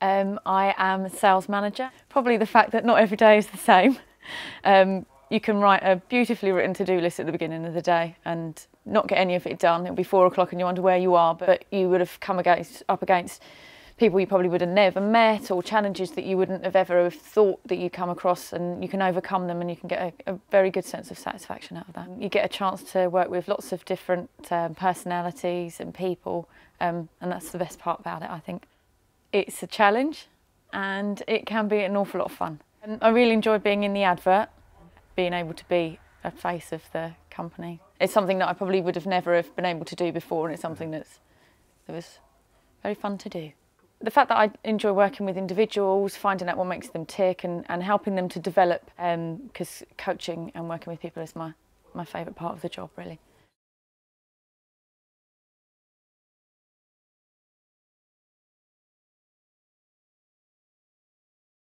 Um, I am a sales manager. Probably the fact that not every day is the same. Um, you can write a beautifully written to-do list at the beginning of the day and not get any of it done. It'll be four o'clock and you wonder where you are, but you would have come against, up against people you probably would have never met or challenges that you wouldn't have ever have thought that you come across and you can overcome them and you can get a, a very good sense of satisfaction out of that. You get a chance to work with lots of different um, personalities and people um, and that's the best part about it I think. It's a challenge and it can be an awful lot of fun. And I really enjoy being in the advert, being able to be a face of the company. It's something that I probably would have never have been able to do before and it's something that's, that was very fun to do the fact that I enjoy working with individuals, finding out what makes them tick and, and helping them to develop, because um, coaching and working with people is my, my favourite part of the job really.